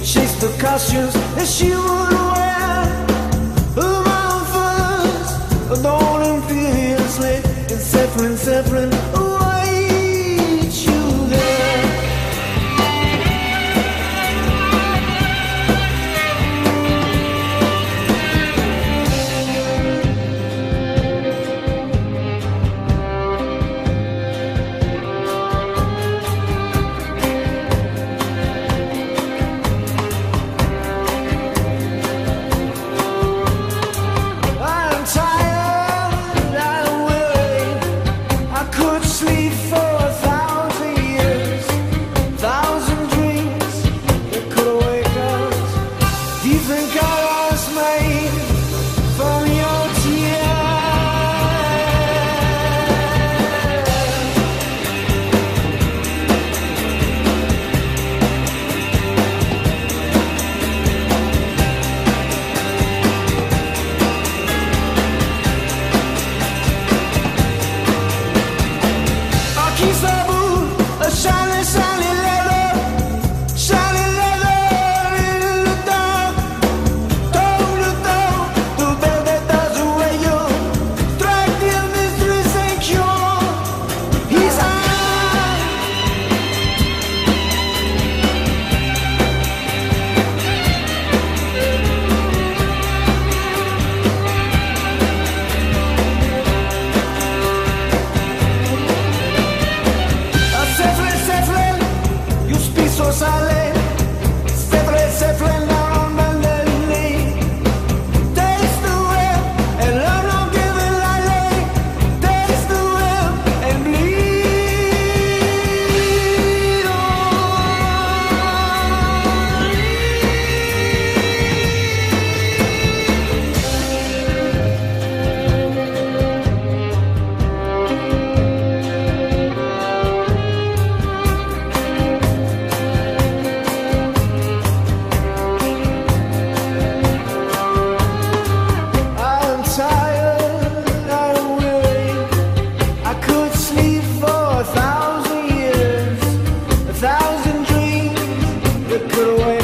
chased the costumes that she would wear. Mount first, dawn imperiously, and Zeppelin, Zeppelin, ooh. sale. could away.